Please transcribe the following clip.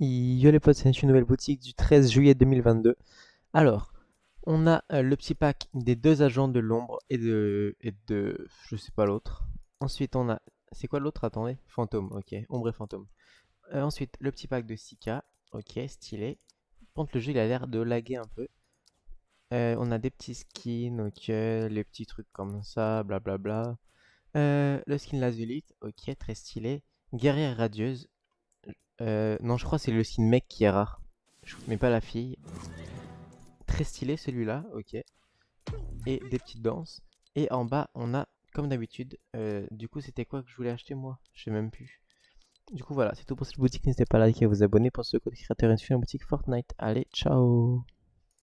Yo les potes, c'est une nouvelle boutique du 13 juillet 2022. Alors, on a euh, le petit pack des deux agents de l'ombre et de, et de... Je sais pas l'autre. Ensuite, on a... C'est quoi l'autre? Attendez. Fantôme, ok. Ombre et fantôme. Euh, ensuite, le petit pack de 6K. Ok, stylé. Par contre, le jeu, il a l'air de laguer un peu. Euh, on a des petits skins, ok. Les petits trucs comme ça, blablabla. le skin Lazulite, ok, très stylé. Guerrière radieuse. Non, je crois c'est le skin mec qui est rare. Mets pas la fille. Très stylé celui-là, ok. Et des petites danses. Et en bas, on a, comme d'habitude, du coup, c'était quoi que je voulais acheter moi? Je sais même plus. Du coup, voilà, c'est tout pour cette boutique. N'hésitez pas à liker et à vous abonner pour ce code créateur une boutique Fortnite. Allez, ciao